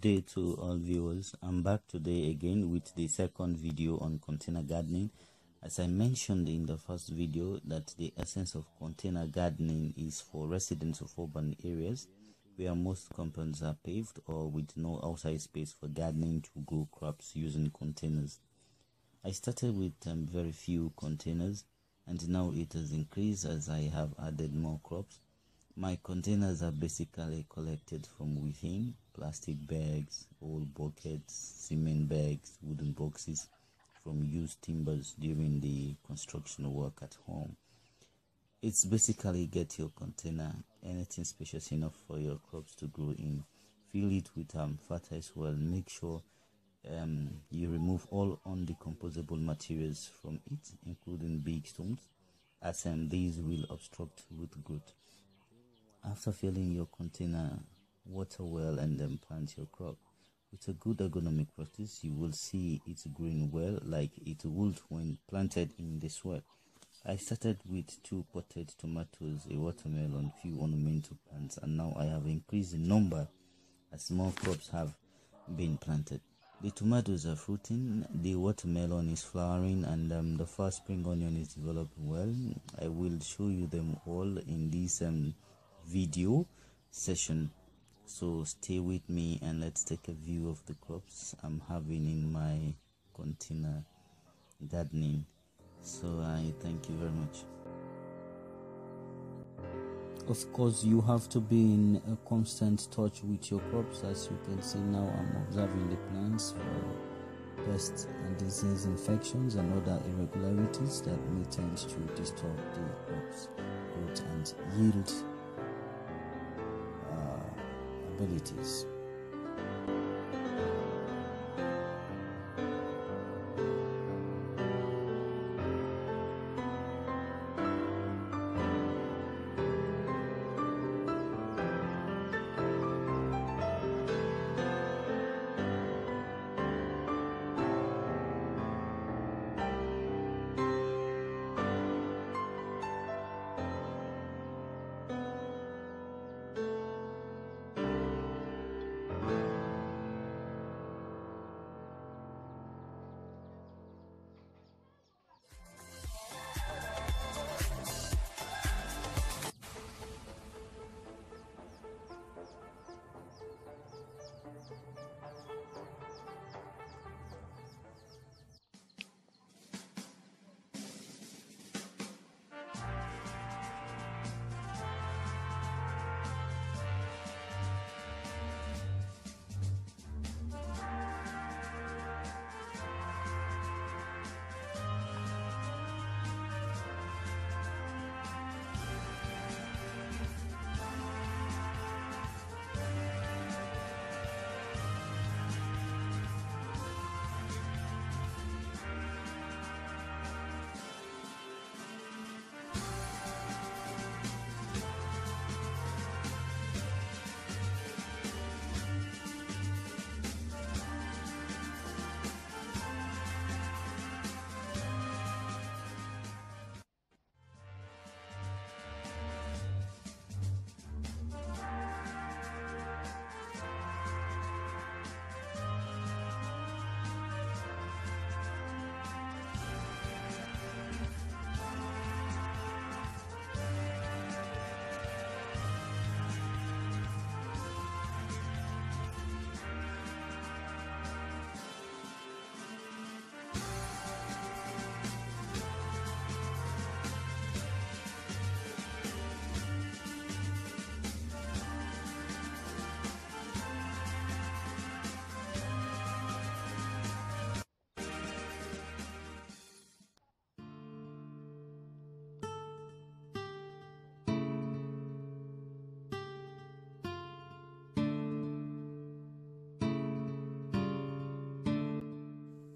day to all viewers. I'm back today again with the second video on container gardening. As i mentioned in the first video that the essence of container gardening is for residents of urban areas where most compounds are paved or with no outside space for gardening to grow crops using containers. I started with um, very few containers and now it has increased as i have added more crops. My containers are basically collected from within plastic bags, old buckets, cement bags, wooden boxes from used timbers during the construction work at home. It's basically get your container, anything spacious enough for your crops to grow in. Fill it with um, fertile soil. Make sure um, you remove all undecomposable materials from it, including big stones, as um, these will obstruct root growth. After filling your container, water well and then plant your crop. With a good agronomic practice, you will see it growing well like it would when planted in the soil. I started with two potted tomatoes, a watermelon, few ornamental plants, and now I have increased the number as more crops have been planted. The tomatoes are fruiting, the watermelon is flowering, and um, the first spring onion is developing well. I will show you them all in this um, video session so stay with me and let's take a view of the crops i'm having in my container gardening so i thank you very much. Of course you have to be in a constant touch with your crops. As you can see now i'm observing the plants for pests and disease infections and other irregularities that may tend to disturb the crops growth and yield abilities.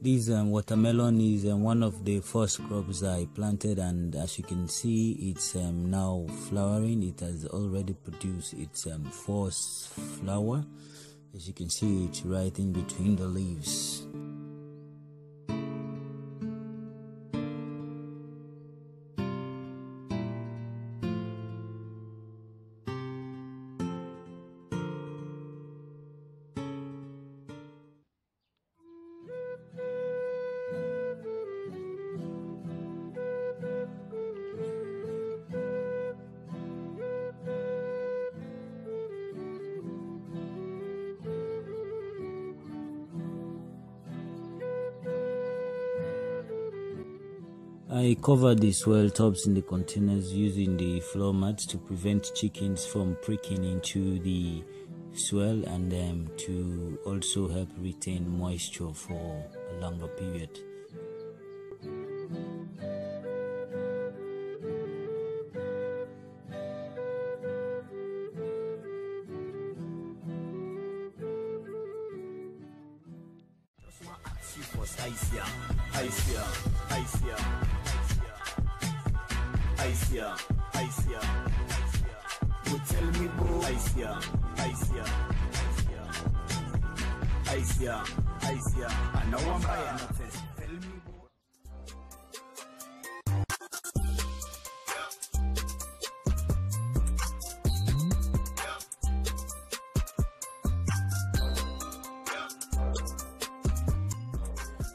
This um, watermelon is um, one of the first crops I planted, and as you can see, it's um, now flowering. It has already produced its um, first flower. As you can see, it's right in between the leaves. I cover the soil tops in the containers using the floor mat to prevent chickens from pricking into the soil and um, to also help retain moisture for a longer period. Aisha, Aisha, You tell me, bro. Aisha, Aisha, Aisha, Aisha. I know I'm buying a test.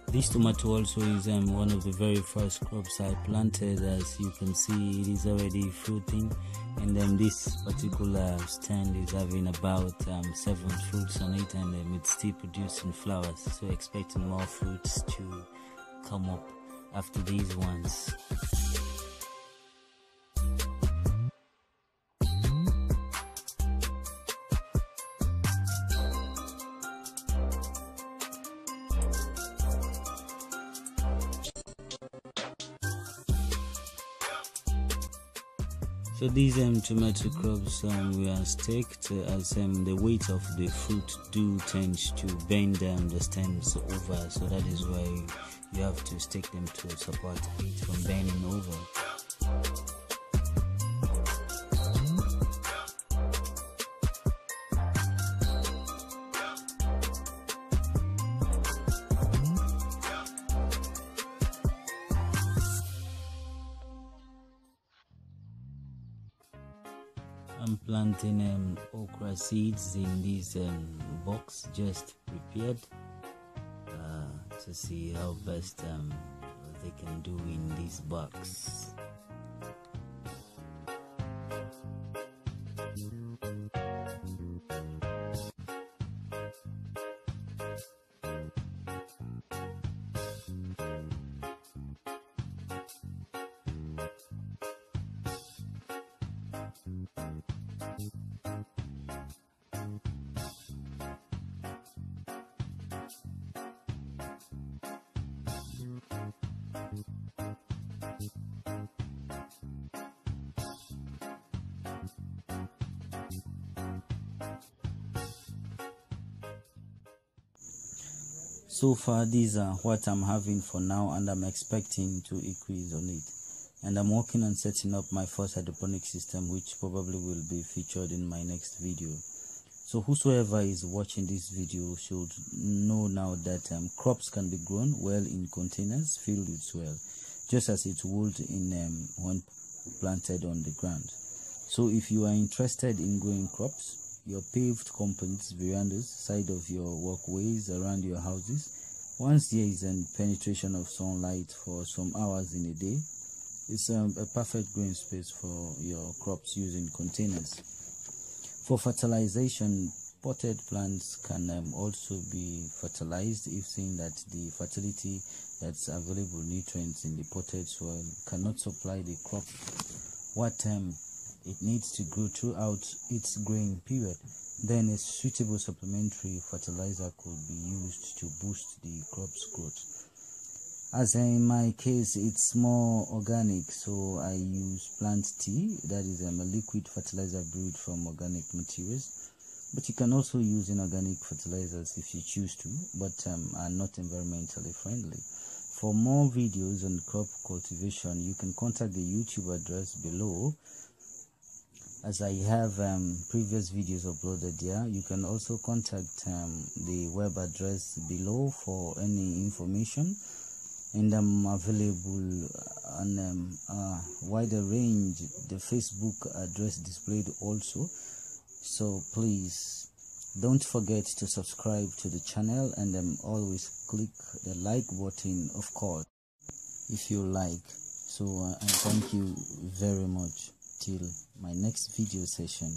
This tomato also is um, one of the very first crops I planted. As you can see, it is already fruiting, and then this particular stand is having about um, seven fruits on it, and um, it's still producing flowers. So expecting more fruits to come up after these ones. So these um, tomato crops um, were staked as um, the weight of the fruit do tend to bend um, the stems over. So that is why you have to stake them to support it from bending over. Planting um, okra seeds in this um, box just prepared uh, to see how best um, they can do in this box. So far these are what i'm having for now and i'm expecting to increase on it. And i'm working on setting up my first hydroponic system which probably will be featured in my next video. So whosoever is watching this video should know now that um, crops can be grown well in containers filled with soil just as it would in um, when planted on the ground. So if you are interested in growing crops your paved compounds, verandas, side of your walkways around your houses. Once there is a penetration of sunlight for some hours in a day, it's um, a perfect growing space for your crops using containers. For fertilization, potted plants can um, also be fertilized if seen that the fertility that's available nutrients in the potted soil cannot supply the crop what um, it needs to grow throughout its growing period, then a suitable supplementary fertilizer could be used to boost the crop's growth. As in my case, it's more organic, so I use plant tea, that is um, a liquid fertilizer brewed from organic materials. But you can also use inorganic fertilizers if you choose to, but um, are not environmentally friendly. For more videos on crop cultivation, you can contact the YouTube address below as I have um, previous videos uploaded there. You can also contact um, the web address below for any information, and I'm available on um, a wider range. The Facebook address displayed also, so please don't forget to subscribe to the channel and um, always click the like button, of course, if you like. So uh, I thank you very much till my next video session